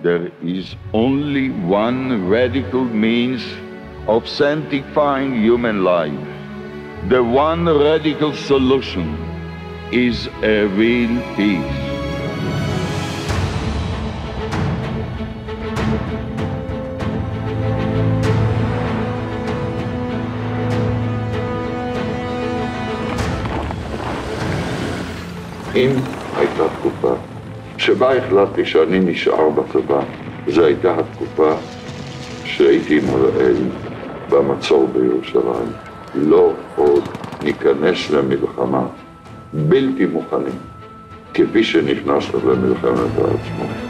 There is only one radical means of sanctifying human life. The one radical solution is a real peace. In שבה החלטתי שאני נשאר בצבא, זו הייתה התקופה שהייתי מראל במצור בירושלים. לא עוד ניכנס למלחמה בלתי מוכנים, כפי שנכנסנו למלחמת העצמאות.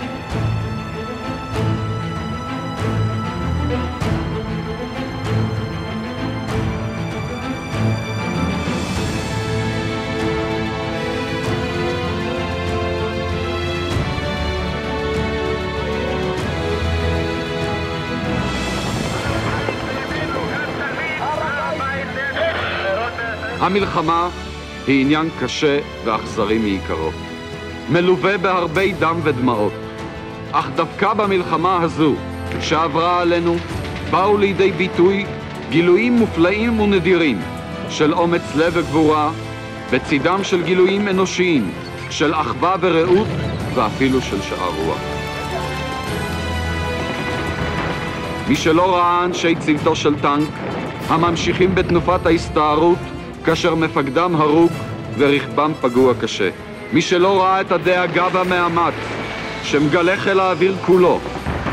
המלחמה היא עניין קשה ואכזרי מעיקרו, מלווה בהרבה דם ודמעות. אך דווקא במלחמה הזו שעברה עלינו, באו לידי ביטוי גילויים מופלאים ונדירים של אומץ לב וגבורה, בצידם של גילויים אנושיים, של אחווה ורעות ואפילו של שאר רוח. מי שלא ראה אנשי צוותו של טנק הממשיכים בתנופת ההסתערות כאשר מפקדם הרוג ורכבם פגוע קשה. מי שלא ראה את הדאגה והמאמץ שמגלה חיל האוויר כולו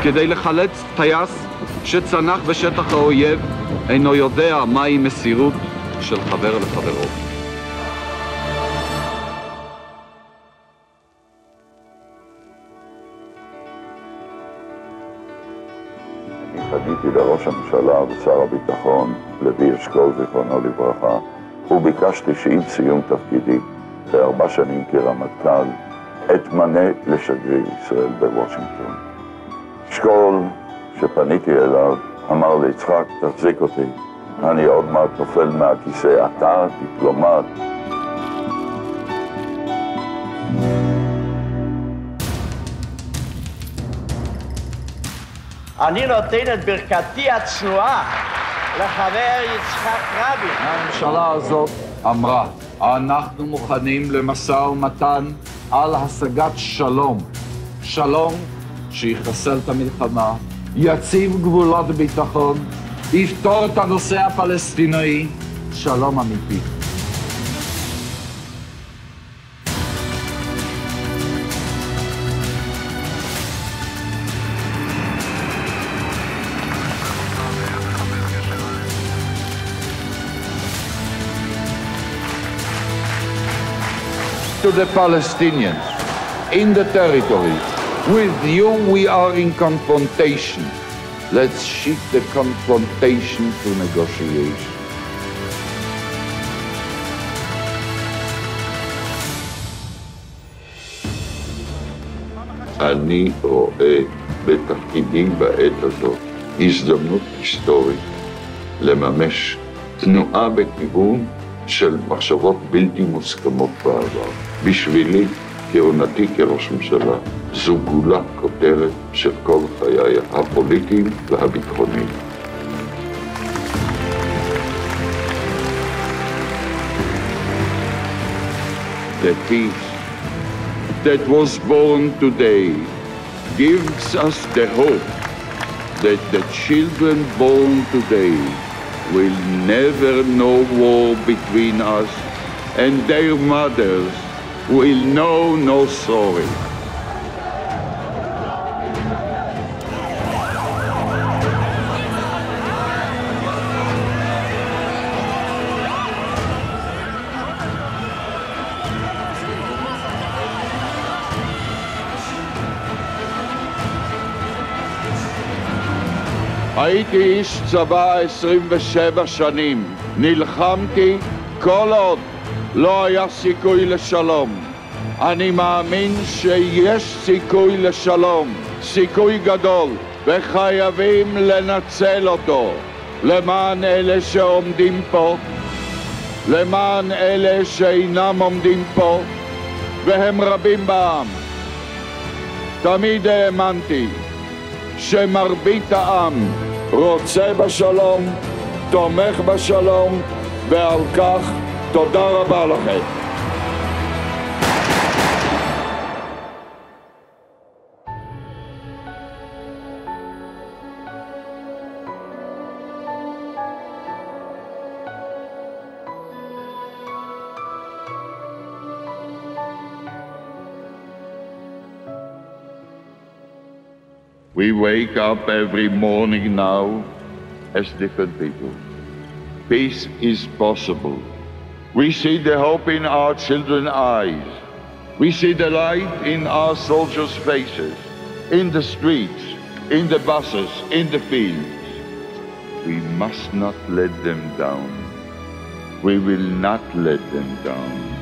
כדי לחלץ טייס שצנח בשטח האויב, אינו יודע מהי מסירות של חבר לחברו. פניתי לראש הממשלה ושר הביטחון, לוי אשכול, זיכרונו לברכה, וביקשתי שעם סיום תפקידי, בארבע שנים כרמטכ"ל, אתמנה לשגריר ישראל בוושינגטון. אשכול, שפניתי אליו, אמר לי, יצחק, תחזיק אותי, אני עוד מעט נופל מהכיסא, אתה דיפלומט. אני נותן את ברכתי הצנועה לחבר יצחק רבין. הממשלה הזאת אמרה, אנחנו מוכנים למשא ומתן על השגת שלום. שלום שיחסל את המלחמה, יציב גבולות ביטחון, יפתור את הנושא הפלסטיני, שלום אמיתי. To the Palestinians in the territory. With you, we are in confrontation. Let's shift the confrontation to negotiation. אני רואה בתפקידי בעת הזאת הזדמנות היסטורית לממש תנועה בכיוון של מחשבות בלתי מוסכמות בעבר. בשבילי, כהונתי כראש ממשלה, זו גולה כותרת של כל חיי הפוליטיים והביטחוניים. The peace that was born today gives us the hope that the children born today will never know war between us and their mothers will know no sorry. הייתי איש צבא 27 שנים. נלחמתי כל עוד לא היה סיכוי לשלום. אני מאמין שיש סיכוי לשלום, סיכוי גדול, וחייבים לנצל אותו למען אלה שעומדים פה, למען אלה שאינם עומדים פה, והם רבים בעם. תמיד האמנתי שמרבית העם רוצה בשלום, תומך בשלום, ועל כך תודה רבה לכם. We wake up every morning now as different people. Peace is possible. We see the hope in our children's eyes. We see the light in our soldiers' faces, in the streets, in the buses, in the fields. We must not let them down. We will not let them down.